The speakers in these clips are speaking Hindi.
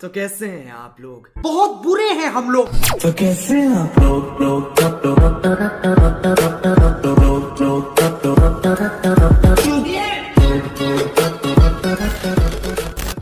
तो कैसे हैं आप लोग? बहुत बुरे हैं हम लोग। तो कैसे हैं आप लोग? लोग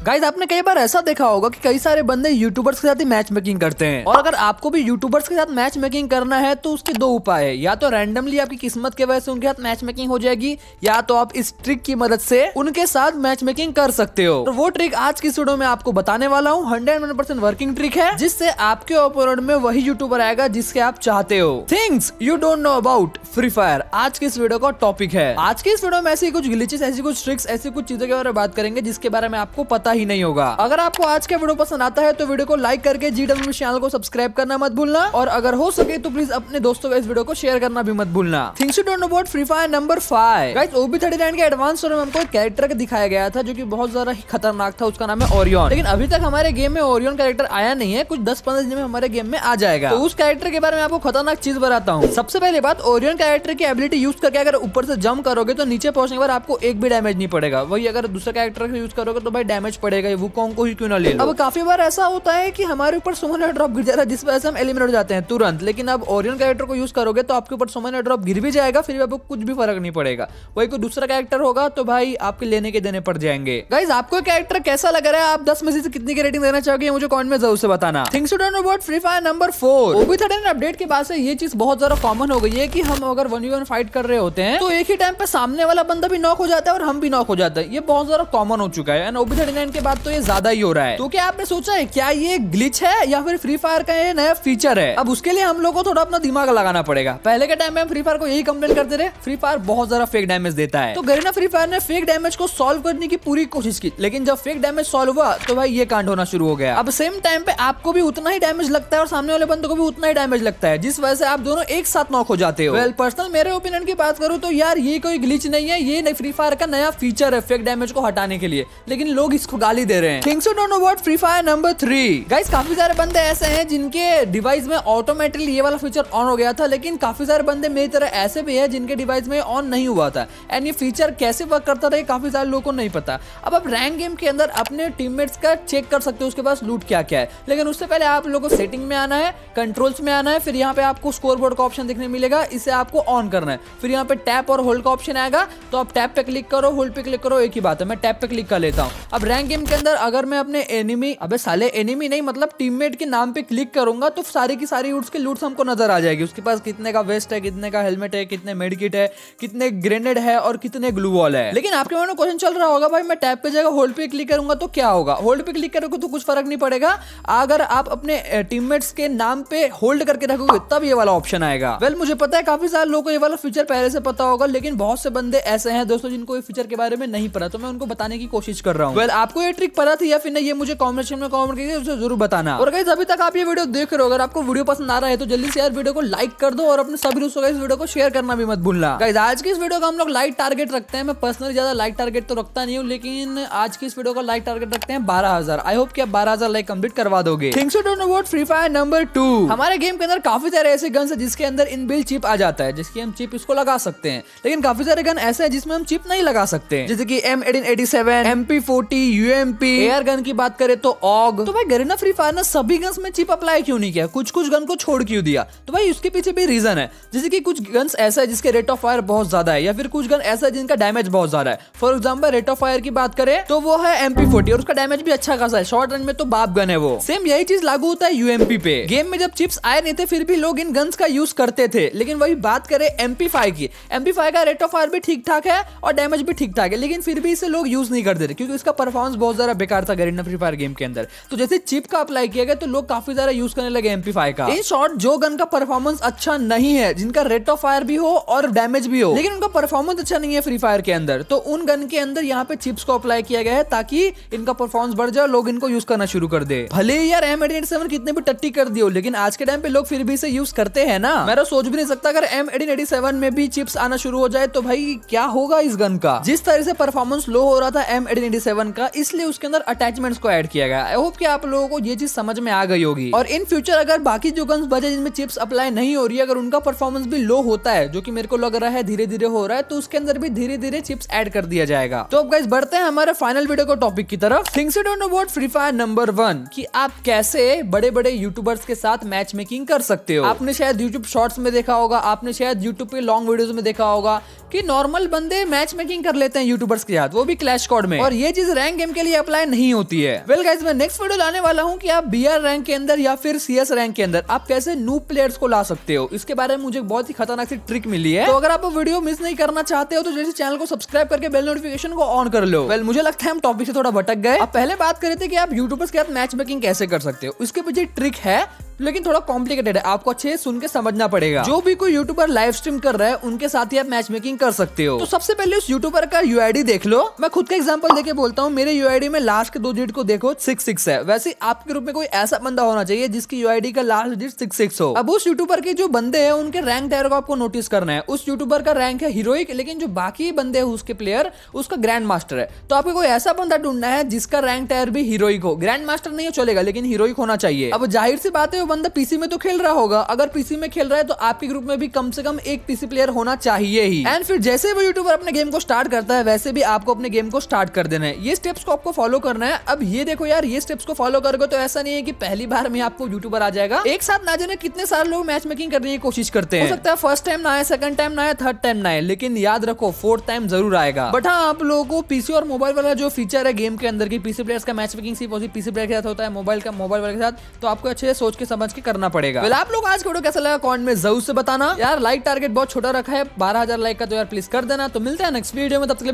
गाइज़ आपने कई बार ऐसा देखा होगा कि कई सारे बंदे यूट्यूबर्स के साथ ही मैच मेकिंग करते हैं। और अगर आपको भी यूट्यूबर्स के साथ मैच मेकिंग करना है तो उसके दो उपाय है। या तो रैंडमली आपकी किस्मत के वजह से उनके साथ मैच मेकिंग हो जाएगी, या तो आप इस ट्रिक की मदद से उनके साथ मैच मेकिंग कर सकते हो। तो वो ट्रिक आज की वीडियो में आपको बताने वाला हूँ। हंड्रेड वर्किंग ट्रिक है, जिससे आपके ओपोनेंट में वही यूट्यूबर आएगा जिसके आप चाहते हो। Things you don't know about Free Fire आज की इस वीडियो का टॉपिक है। आज की इस वीडियो में ऐसी कुछ ग्लिचेस ऐसी कुछ ट्रिक्स ऐसी कुछ चीज़ों के बारे में बात करेंगे, जिसके बारे में आपको पता ही नहीं होगा। अगर आपको आज का वीडियो पसंद आता है तो वीडियो को लाइक करके जी डब्ल्यू चैनल को सब्सक्राइब करना मत भूलना। और अगर हो सके तो प्लीज़ अपने दोस्तों को इस वीडियो को शेयर करना भी मत भूलना। Things you don't about Free Fire number five guys OB thirty nine के एडवांस में हमको एक कैरेक्टर दिखाया गया था जो की बहुत ज़्यादा खतरनाक था, उसका नाम है ओरियन लेकिन अभी तक हमारे गेम में ओरियन कैरेक्टर आया नहीं है, कुछ दस पंद्रह दिन में हमारे गेम में आ जाएगा। तो उस कैरेक्टर के बारे में आपको खतरनाक चीज़ बताता हूँ। सबसे पहले बात ओरियन कैरेक्टर की एबिलिटी यूज़ करके अगर ऊपर से जंप करोगे तो नीचे पहुँचने के बाद आपको एक भी डैमेज नहीं पड़ेगा। वही अगर दूसरा कैरेक्टर यूज़ करोगे तो भाई डैमेज पड़ेगा वो कौन को ही क्यों ना ले लो? अब काफ़ी बार ऐसा होता है कि हमारे ऊपर सुमन ड्रॉप गिर जाता है, जिस वजह से हम एलिमिनेट हो जाते हैं तुरंत। लेकिन अब ओरियन कैरेक्टर को यूज़ करोगे तो आपके ऊपर सुमन ड्रॉप गिर भी जाएगा, फिर भी आपको कुछ भी फ़र्क नहीं पड़ेगा। वही कोई दूसरा कैरेक्टर होगा तो भाई आपके लेने के देने पड़ जाएँगे। गाइज़ आपको कैरेक्टर कैसा लग रहा है? आप दस में से कितनी की रेटिंग देना चाहोगे मुझे कॉमेंट में ज़रूर से बताना। Things you know about Free Fire number four OB thirteen update के बाद से ये चीज़ बहुत ज़्यादा कॉमन हो गई है कि हम अगर वन वन फाइट कर रहे होते हैं तो एक ही टाइम पे सामने वाला बंदा भी नॉक हो जाता है और हम भी नॉक हो जाता है। ये बहुत ज़्यादा कॉमन हो चुका है। एंड ओबी थर्टी के बाद तो ये ज़्यादा ही हो रहा है। तो क्या आपने सोचा है, क्या ये ग्लिच है या फिर फ्री फायर का ये नया फीचर है? अब उसके लिए हम लोग को थोड़ा अपना दिमाग लगाना पड़ेगा। पहले के टाइम में हम फ्री फायर को यही कंप्लेन करते रहे फ्री फायर बहुत ज़्यादा फेक डैमेज देता है। तो गरीना फ्री फायर ने फेक डैमेज को सॉल्व करने की पूरी कोशिश की, लेकिन जब फेक डैमेज सॉल्व हुआ तो भाई ये कांड होना शुरू हो गया। अब सेम टाइम पे आपको भी उतना ही डैमेज लगता है और सामने वाले बंदे को भी उतना ही डैमेज लगता है, जिस वजह से आप दोनों एक साथ नॉक हो जाते हो। वेल पर्सनल मेरे ओपिनियन की बात करूँ तो यार ये कोई ग्लिच नहीं है, ये फ्री फायर का नया फीचर है फेक डैमेज को हटाने के लिए। लेकिन लोग इसको गाली दे रहे हैं। Things don't know about Free Fire number three guys काफ़ी सारे बंदे ऐसे हैं जिनके डिवाइस में ऑटोमेटिकली ये वाला फीचर ऑन हो गया था, लेकिन काफ़ी सारे बंदे मेरी तरह ऐसे भी है जिनके डिवाइस में ऑन नहीं हुआ था। एंड ये फीचर कैसे वर्क करता था काफ़ी सारे लोगों को नहीं पता। अब आप रैंक गेम के अंदर अपने टीममेट्स का चेक कर सकते हो, उसके पास लूट क्या क्या है। लेकिन उससे पहले आप लोगों को सेटिंग में आना है कंट्रोल्स में आना है, फिर यहाँ पे आपको स्कोर बोर्ड का ऑप्शन देखने मिलेगा, इसे आपको ऑन करना है। फिर यहाँ पे टैप और होल्ड का ऑप्शन आएगा तो आप टैप पे क्लिक करो होल्ड पे क्लिक करो, एक ही बात है, मैं टैप पे क्लिक कर लेता हूँ। अब रैंक गेम के अंदर अगर मैं अपने एनिमी अबे साले एनिमी नहीं मतलब टीममेट के नाम पे क्लिक करूँगा तो सारी की सारी उसके लूट्स हमको नज़र आ जाएगी। उसके पास कितने का वेस्ट है, कितने का हेलमेट है, कितने मेडिकिट है, कितने ग्रेनेड है और कितने ग्लू वॉल है। लेकिन आपके मन में क्वेश्चन चल रहा होगा, भाई मैं टैप पे जगह होल्ड पे क्लिक करूँगा तो क्या होगा? होल्ड पे क्लिक करोगे तो कुछ फ़र्क नहीं पड़ेगा। अगर आप अपने टीममेट्स के नाम पे होल्ड करके रखोगे, तब ये वाला ऑप्शन आएगा। वेल मुझे पता है काफ़ी सारे लोगों को ये वाला फीचर पहले से पता होगा, लेकिन बहुत से बंदे ऐसे हैं दोस्तों, जिनको ये फीचर के बारे में नहीं पता तो मैं उनको बताने की कोशिश कर रहा हूँ। वेल आपको ये ट्रिक पता थी या फिर नहीं, ये मुझे कॉमेंट में कॉमेंट करके उसे ज़रूर बताना। और गाइस अभी तक आप ये वीडियो देख रहे हो, अगर आपको वीडियो पसंद आ रहा है तो जल्दी से यार वीडियो को लाइक कर दो और अपने सभी दोस्तों को इस वीडियो को शेयर करना भी मत भूलना। गाइस आज की इस वीडियो का हम लोग लाइक टारगेट रखते हैं। मैं पर्सनली ज़्यादा लाइक टारगेट तो रखता नहीं हूँ, लेकिन आज की इस वीडियो का लाइक टारगेट रखते हैं बारह हज़ार। आई होप कि आप बारह हज़ार लाइक कंप्लीट करवा दोगे। Things about Free Fire number two हमारे गेम के अंदर काफ़ी सारे ऐसे गन्स है जिसके अंदर इन बिल चिप आ जाता है, जिसकी हम चिप इसको लगा सकते हैं। लेकिन काफ़ी सारे गन ऐसे हैं जिसमें हम चिप नहीं लगा सकते। जैसे कि M eighteen eighty seven M P forty UMP air gun की बात करें तो ऑग तो भाई गरीना फ्री फायर ने सभी गन्स में चिप अप्लाई क्यों नहीं किया? कुछ कुछ गन को छोड़ क्यों दिया? तो भाई उसके पीछे भी रीजन है। जैसे कि कुछ गन्स ऐसा है जिसके रेट ऑफ़ फायर बहुत ज़्यादा है या फिर कुछ गन ऐसा है जिनका डैमेज बहुत ज़्यादा है। For example rate of fire की बात करें तो वो है एमपी फोर्टी और उसका डैमेज भी अच्छा खासा है। शॉर्ट रन में तो बाप गन है वो। सेम यही चीज़ लागू होता है यूएमपी पे। गेम में जब चिप्स आए नहीं थे फिर भी लोग इन गन्स का यूज़ करते थे। लेकिन वही बात करें एमपी फाइव की। एमपी फाइव का रेट ऑफ़ फायर भी ठीक ठाक है और डैमेज भी ठीक ठाक है लेकिन फिर भी इसे लोग यूज़ नहीं करते थे क्योंकि इसका परफॉर्मेंस बहुत ज़्यादा बेकार था गरीना फ्री फायर गेम के अंदर। तो जैसे चिप का अप्लाई किया गया तो लोग काफ़ी ज़्यादा यूज़ करने लगे एमपी फाइव का। इन शॉर्ट जो गन का परफॉर्मेंस अच्छा नहीं है जिनका रेट ऑफ़ फायर भी हो और डैमेज भी हो लेकिन उनका परफॉर्मेंस अच्छा नहीं है फ्री फायर के अंदर। तो उन गन के अंदर यहाँ पे चिप्स को अप्लाई किया गया है ताकि इनका परफॉर्मेंस बढ़ जाए लोग इनको यूज़ करना शुरू कर दे। भले यार एम एटीन सेवन कितने भी टट्टी कर दियो लेकिन आज के टाइम पे लोग फिर भी इसे यूज़ करते हैं ना। मैं तो सोच भी नहीं सकता अगर एम एटीन एटी सेवन में भी चिप्स आना शुरू हो जाए तो भाई क्या होगा इस गन का? जिस तरह से परफॉर्मेंस लो हो रहा था एम एटीन एटी सेवन का इसलिए उसके अंदर अटैचमेंट्स को ऐड किया गया। आई होप कि आप लोगों को ये चीज़ समझ में आ गई होगी। और इन फ्यूचर अगर बाकी जो गन्स बचे जिनमें चिप्स अप्लाई नहीं हो रही है, अगर उनका परफॉर्मेंस भी लो होता है, जो की मेरे को लग रहा है धीरे धीरे हो रहा है तो उसके अंदर भी धीरे धीरे चिप्स एड कर दिया जाएगा। तो अब गाइस बढ़ते हैं हमारे फाइनल वीडियो को टॉपिक की तरफ़। Things don't know about Free Fire number one की आप कैसे बड़े बड़े यूट्यूबर्स के साथ मैच मेकिंग कर सकते हो। आपने शायद यूट्यूब शॉर्ट्स में देखा होगा, आपने शायद यूट्यूब पे लॉन्ग वीडियोस में देखा होगा, कि नॉर्मल बंदे मैच मेकिंग कर लेते हैं यूट्यूबर्स के साथ, वो भी क्लैश कोड में। और ये चीज़ रैंक गेम के लिए अप्लाई नहीं होती है। वेल गाइज़ मैं नेक्स्ट वीडियो लाने वाला हूँ कि आप बीआर रैंक के अंदर या फिर सीएस रैंक के अंदर आप कैसे नू प्लेयर्स को ला सकते हो। इसके बारे में मुझे बहुत ही खतरनाक सी ट्रिक मिली है। तो अगर आप वीडियो मिस नहीं करना चाहते हो तो जैसे चैनल को सब्सक्राइब करके बेल नोटिफिकेशन को ऑन कर लो। वेल मुझे लगता है हम टॉपिक से थोड़ा भटक गए। आप पहले बात करे थे कि आप यूट्यूबर्स के साथ मैच मेकिंग कैसे कर सकते हो। इसके पीछे ट्रिक है लेकिन थोड़ा कॉम्प्लिकेटेड है। आपको अच्छे सुन के समझना पड़ेगा। जो भी कोई यूट्यूबर लाइव स्ट्रीम कर रहा है, उनके साथ ही आप मैच मेकिंग कर सकते हो। तो सबसे पहले उस यूट्यूबर का यूआईडी देख लो। मैं खुद का एग्जांपल देके बोलता हूँ। मेरे यूआईडी में लास्ट के दो डिजिट को देखो सिक्स सिक्स है। वैसे आपके ग्रुप में कोई ऐसा बंदा होना चाहिए जिसकी यूआईडी का लास्ट डिजिट सिक्स सिक्स हो। अब उस यूट्यूबर के जो बंदे हैं, उनके रैंक टायर को आपको नोटिस करना है। उस यूट्यूबर का रैंक है हीरोइक लेकिन जो बाकी बंदे हैं उसके प्लेयर उसका ग्रैंड मास्टर है। तो आपको कोई ऐसा बंदा ढूंढना है जिसका रैंक टायर भी हीरोइक हो। ग्रैंड मास्टर नहीं चलेगा, लेकिन हीरोइक होना चाहिए। अब ज़ाहिर सी बात है वो बंदा पीसी में तो खेल रहा होगा। अगर पीसी में खेल रहा है तो आपके ग्रुप में भी कम से कम एक पीसी प्लेयर होना चाहिए ही। एंड फिर जैसे वो यूट्यूबर अपने गेम को स्टार्ट करता है, वैसे भी आपको अपने गेम को स्टार्ट कर देना है। ये स्टेप्स को आपको फॉलो करना है। अब ये देखो यार, ये स्टेप्स को फॉलो करोगे तो ऐसा नहीं है कि पहली बार में आपको यूट्यूबर आ जाएगा। एक साथ ना जाने कितने सारे लोग मैच मेकिंग करने की कोशिश करते हैं। हो सकता है फ़र्स्ट टाइम ना आए सेकंड टाइम ना आए थर्ड टाइम ना आए, लेकिन याद रखो फोर्थ टाइम ज़रूर आएगा। बट हाँ आप लोगों को पीसी और मोबाइल वाला जो फीचर है गेम के अंदर की पीसी प्लेयर्स का मैच मेकिंग सिर्फ़ पीसी प्लेयर के साथ होता है मोबाइल का मोबाइल वाले के साथ। तो आपको अच्छे से सोच के समझ के करना पड़ेगा। आप लोग आज वीडियो कैसा लगा कमेंट में ज़रूर से बताना। यार लाइक टारगेट बहुत छोटा रखा है, बारह लाइक का तो यार प्लीज़ कर देना। तो मिलते हैं नेक्स्ट वीडियो में, तब तक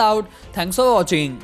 आउट थैंक्स फॉर वाचिंग